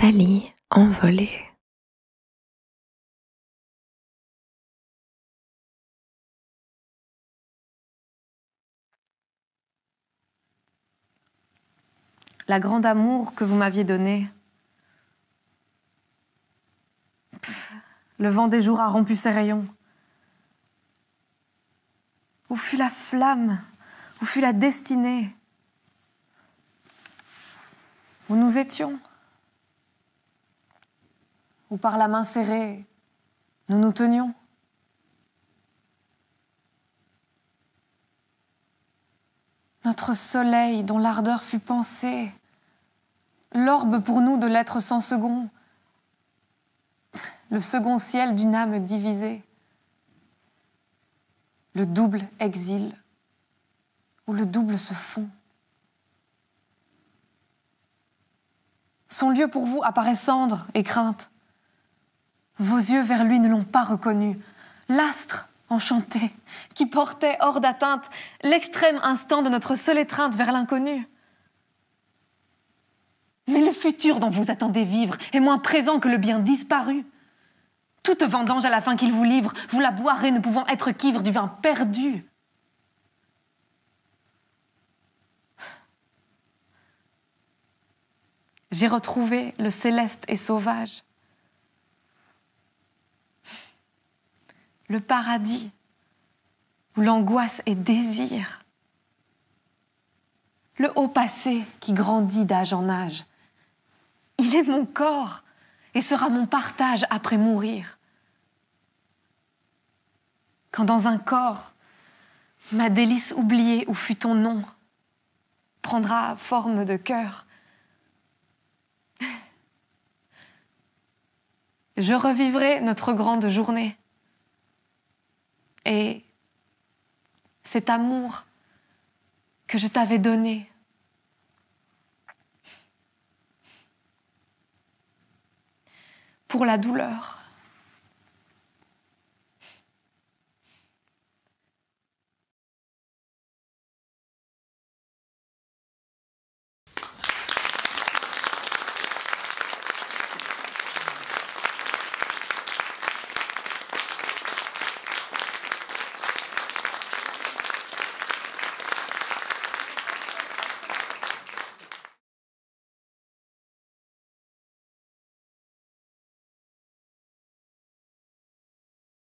Thalie envolée. La grande amour que vous m'aviez donnée. Le vent des jours a rompu ses rayons. Où fut la flamme? Où fut la destinée? Où nous étions? Où par la main serrée, nous nous tenions Notre soleil dont l'ardeur fut pensée, l'orbe pour nous de l'être sans second, le second ciel d'une âme divisée le double exil, où le double se fond. Son lieu pour vous apparaît cendre et crainte. Vos yeux vers lui ne l'ont pas reconnu. L'astre enchanté qui portait hors d'atteinte l'extrême instant de notre seule étreinte vers l'inconnu. Mais le futur dont vous attendez vivre est moins présent que le bien disparu. Toute vendange à la fin qu'il vous livre, vous la boirez ne pouvant être qu'ivre du vin perdu. J'ai retrouvé le céleste et sauvage, le paradis où l'angoisse est désir, le haut passé qui grandit d'âge en âge. Il est mon corps et sera mon partage après mourir. Quand dans un corps, ma délice oubliée où fut ton nom prendra forme de cœur, je revivrai notre grande journée. Et cet amour que je t'avais donné. Pour la douleur